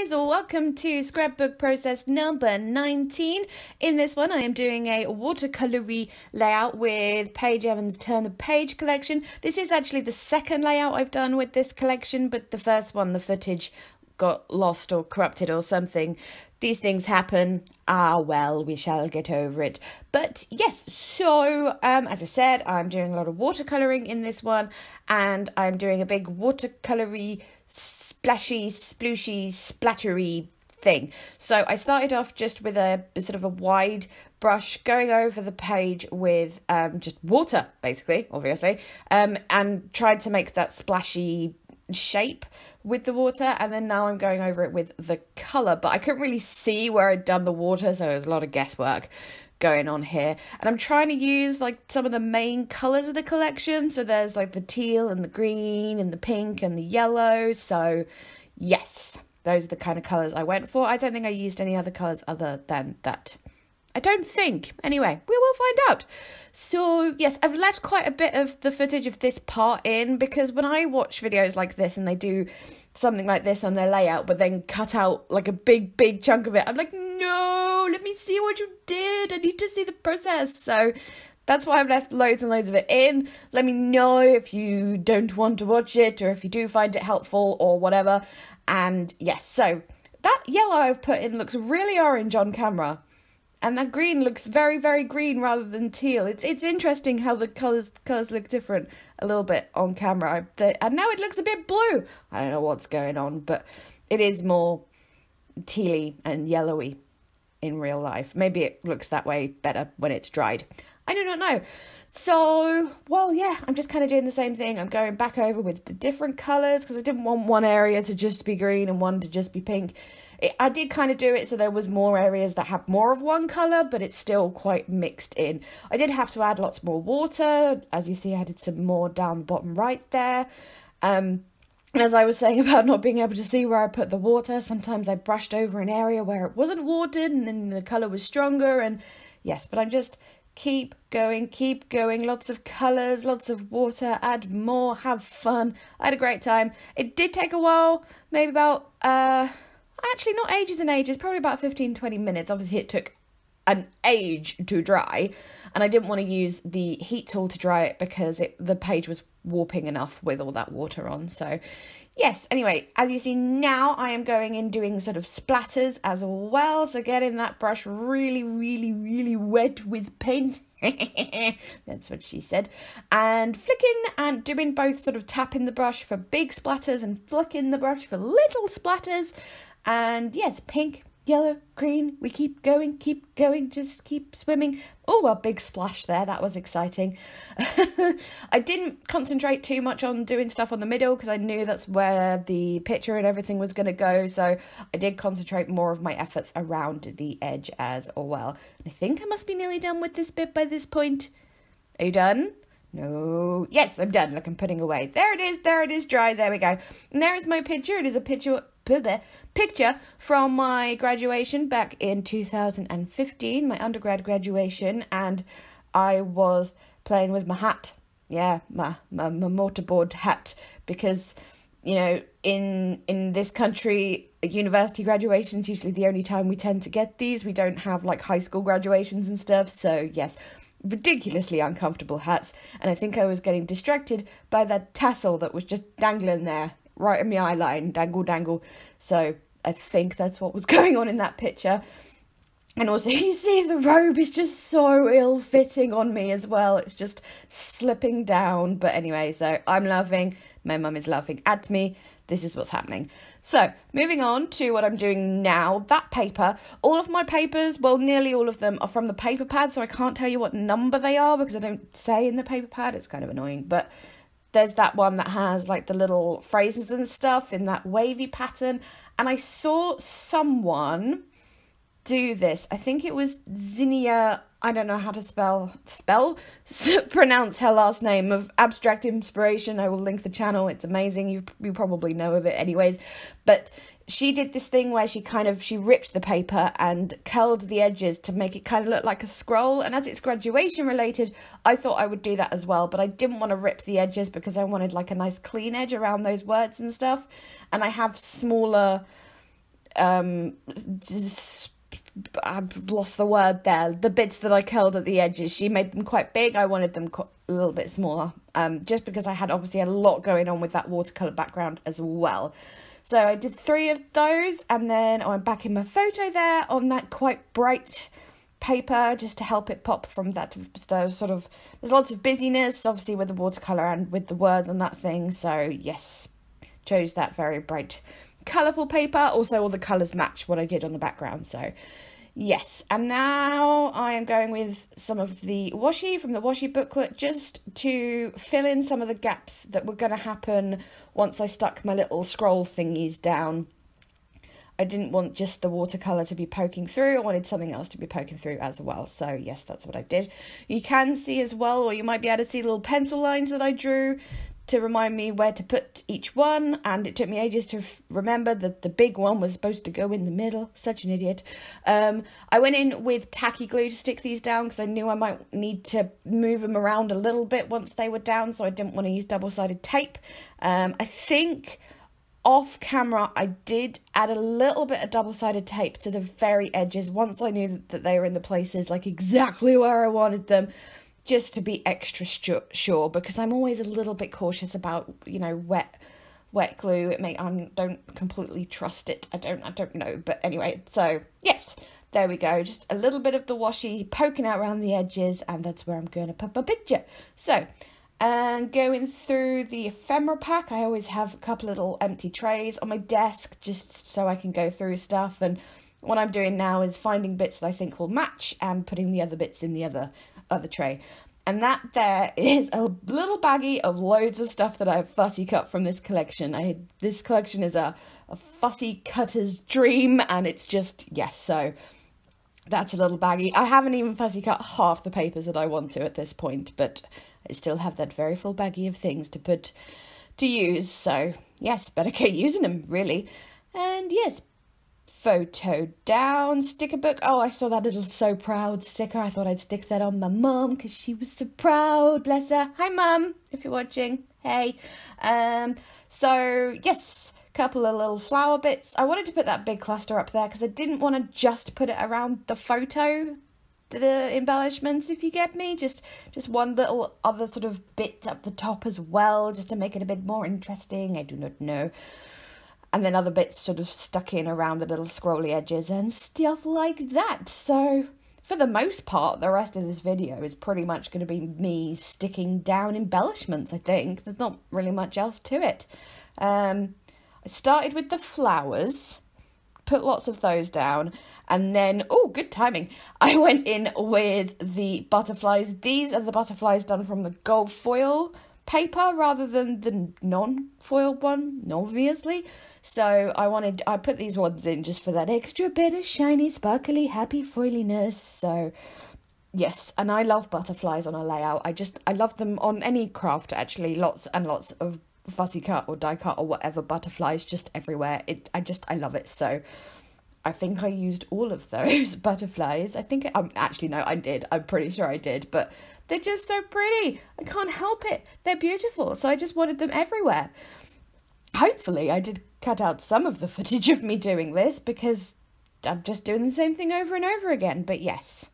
guys, welcome to scrapbook process number 19. In this one I am doing a watercolory layout with Paige Evans Turn the Page collection. This is actually the second layout I've done with this collection, but the first one the footage got lost or corrupted or something. These things happen. Ah, well, we shall get over it. But yes, so um, as I said, I'm doing a lot of watercolouring in this one, and I'm doing a big watercolory splashy, splooshy, splattery thing. So I started off just with a sort of a wide brush going over the page with um, just water, basically, obviously, um, and tried to make that splashy shape with the water and then now I'm going over it with the colour but I couldn't really see where I'd done the water so there's a lot of guesswork going on here. And I'm trying to use like some of the main colours of the collection. So there's like the teal and the green and the pink and the yellow. So yes, those are the kind of colours I went for. I don't think I used any other colours other than that. I don't think. Anyway, we will find out. So, yes, I've left quite a bit of the footage of this part in because when I watch videos like this and they do something like this on their layout but then cut out like a big, big chunk of it, I'm like, no, let me see what you did. I need to see the process. So that's why I've left loads and loads of it in. Let me know if you don't want to watch it or if you do find it helpful or whatever. And yes, so that yellow I've put in looks really orange on camera. And that green looks very, very green rather than teal. It's it's interesting how the colours colours look different a little bit on camera. And now it looks a bit blue. I don't know what's going on, but it is more tealy and yellowy in real life. Maybe it looks that way better when it's dried. I do not know. So, well, yeah, I'm just kind of doing the same thing. I'm going back over with the different colours because I didn't want one area to just be green and one to just be pink. It, I did kind of do it so there was more areas that had more of one colour, but it's still quite mixed in. I did have to add lots more water. As you see, I added some more down the bottom right there. Um, as I was saying about not being able to see where I put the water, sometimes I brushed over an area where it wasn't watered and then the colour was stronger. And yes, but I'm just keep going, keep going. Lots of colours, lots of water, add more, have fun. I had a great time. It did take a while, maybe about, uh, actually not ages and ages, probably about 15, 20 minutes. Obviously, it took an age to dry and I didn't want to use the heat tool to dry it because it the page was warping enough with all that water on. So yes anyway as you see now I am going in doing sort of splatters as well. So getting that brush really really really wet with paint. That's what she said. And flicking and doing both sort of tapping the brush for big splatters and flicking the brush for little splatters and yes pink yellow, green. We keep going, keep going, just keep swimming. Oh, a big splash there. That was exciting. I didn't concentrate too much on doing stuff on the middle because I knew that's where the picture and everything was going to go. So I did concentrate more of my efforts around the edge as well. I think I must be nearly done with this bit by this point. Are you done? No. Yes, I'm done. Look, I'm putting away. There it is. There it is dry. There we go. And there is my picture. It is a picture picture from my graduation back in 2015, my undergrad graduation, and I was playing with my hat. Yeah, my, my, my mortarboard hat because you know in in this country university graduations usually the only time we tend to get these we don't have like high school graduations and stuff. So yes ridiculously uncomfortable hats, and I think I was getting distracted by that tassel that was just dangling there, right in my eye line, dangle, dangle. So I think that's what was going on in that picture. And also, you see the robe is just so ill fitting on me as well. It's just slipping down. But anyway, so I'm laughing. My mum is laughing at me this is what's happening. So, moving on to what I'm doing now, that paper, all of my papers, well, nearly all of them are from the paper pad, so I can't tell you what number they are because I don't say in the paper pad. It's kind of annoying, but there's that one that has like the little phrases and stuff in that wavy pattern. And I saw someone do this. I think it was Zinnia I don't know how to spell spell pronounce her last name of abstract inspiration. I will link the channel. It's amazing. You you probably know of it anyways. But she did this thing where she kind of she ripped the paper and curled the edges to make it kind of look like a scroll and as it's graduation related i thought i would do that as well but i didn't want to rip the edges because i wanted like a nice clean edge around those words and stuff and i have smaller um, I've lost the word there. The bits that I curled at the edges, she made them quite big. I wanted them a little bit smaller, um, just because I had obviously a lot going on with that watercolor background as well. So I did three of those, and then I went back in my photo there on that quite bright paper just to help it pop from that those sort of there's lots of busyness obviously with the watercolor and with the words on that thing. So yes chose that very bright colorful paper. Also all the colors match what I did on the background. So yes and now I am going with some of the washi from the washi booklet just to fill in some of the gaps that were going to happen once I stuck my little scroll thingies down I didn't want just the watercolour to be poking through. I wanted something else to be poking through as well. So yes, that's what I did. You can see as well, or you might be able to see little pencil lines that I drew to remind me where to put each one. And it took me ages to remember that the big one was supposed to go in the middle. Such an idiot. Um, I went in with tacky glue to stick these down because I knew I might need to move them around a little bit once they were down. So I didn't want to use double-sided tape. Um, I think off camera, I did add a little bit of double sided tape to the very edges once I knew that they were in the places like exactly where I wanted them, just to be extra sure because I'm always a little bit cautious about you know wet wet glue. It may I don't completely trust it. I don't I don't know, but anyway. So yes, there we go. Just a little bit of the washi poking out around the edges, and that's where I'm going to put my picture. So and going through the ephemera pack, I always have a couple little empty trays on my desk just so I can go through stuff. And what I'm doing now is finding bits that I think will match and putting the other bits in the other other tray. And that there is a little baggie of loads of stuff that I've fussy cut from this collection. I this collection is a, a fussy cutter's dream, and it's just yes. So that's a little baggie. I haven't even fussy cut half the papers that I want to at this point, but I still have that very full baggie of things to put to use. So, yes, better get using them, really. And yes, photo down, sticker book. Oh, I saw that little so proud sticker. I thought I'd stick that on my mum because she was so proud. Bless her. Hi, mum, if you're watching. Hey. Um. So yes, couple of little flower bits. I wanted to put that big cluster up there because I didn't want to just put it around the photo the embellishments if you get me just just one little other sort of bit up the top as well just to make it a bit more interesting i do not know and then other bits sort of stuck in around the little scrolly edges and stuff like that so for the most part the rest of this video is pretty much going to be me sticking down embellishments i think there's not really much else to it um i started with the flowers put lots of those down and then, oh, good timing. I went in with the butterflies. These are the butterflies done from the gold foil paper rather than the non-foiled one, obviously. So I wanted, I put these ones in just for that extra bit of shiny, sparkly, happy foiliness. So yes, and I love butterflies on a layout. I just, I love them on any craft actually. Lots and lots of fussy cut or die cut or whatever butterflies just everywhere. It, I just, I love it so. I think I used all of those butterflies. I think, um, actually, no, I did. I'm pretty sure I did, but they're just so pretty. I can't help it. They're beautiful. So I just wanted them everywhere. Hopefully, I did cut out some of the footage of me doing this because I'm just doing the same thing over and over again. But yes,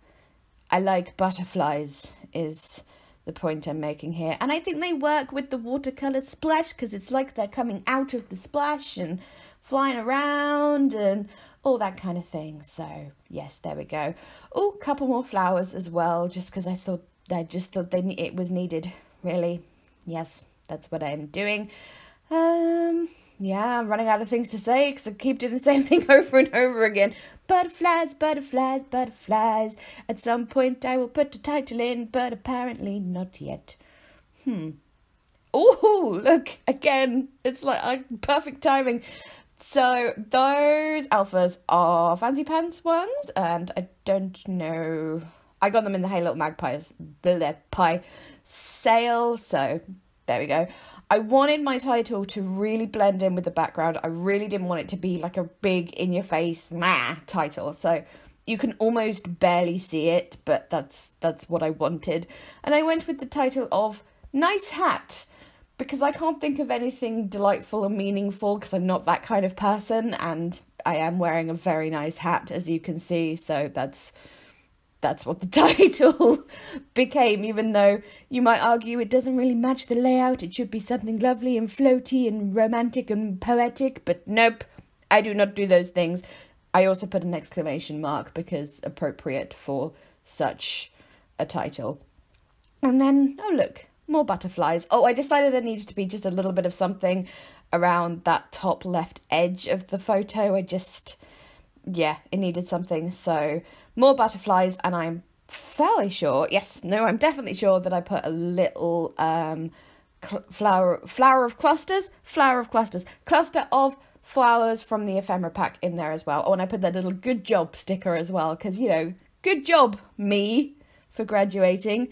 I like butterflies, is the point I'm making here. And I think they work with the watercolour splash because it's like they're coming out of the splash and flying around and all that kind of thing. So yes, there we go. Oh, couple more flowers as well, just because I thought I just thought they it was needed. Really, yes, that's what I'm doing. Um, yeah, I'm running out of things to say because I keep doing the same thing over and over again. Butterflies, butterflies, butterflies. At some point I will put the title in, but apparently not yet. Hmm. Oh, look, again, it's like uh, perfect timing. So those alphas are fancy pants ones, and I don't know. I got them in the Hey Little Magpies pie sale, so there we go. I wanted my title to really blend in with the background. I really didn't want it to be like a big in your face meh title. So you can almost barely see it, but that's that's what I wanted. And I went with the title of Nice Hat because I can't think of anything delightful or meaningful because I'm not that kind of person and I am wearing a very nice hat, as you can see, so that's that's what the title became, even though you might argue it doesn't really match the layout. It should be something lovely and floaty and romantic and poetic, but nope, I do not do those things. I also put an exclamation mark because appropriate for such a title. And then, oh, look, more butterflies. Oh, I decided there needed to be just a little bit of something around that top left edge of the photo. I just, yeah, it needed something. So more butterflies, and I'm fairly sure, yes, no, I'm definitely sure that I put a little um, flower, flower of clusters, flower of clusters, cluster of flowers from the ephemera pack in there as well. Oh, and I put that little good job sticker as well, because, you know, good job, me, for graduating.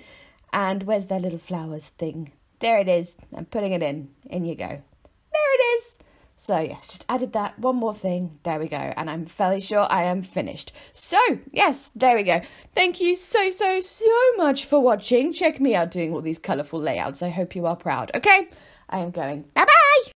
And where's their little flowers thing? There it is. I'm putting it in. In you go. There it is. So, yes, just added that one more thing. There we go. And I'm fairly sure I am finished. So, yes, there we go. Thank you so, so, so much for watching. Check me out doing all these colourful layouts. I hope you are proud. Okay, I am going. Bye bye.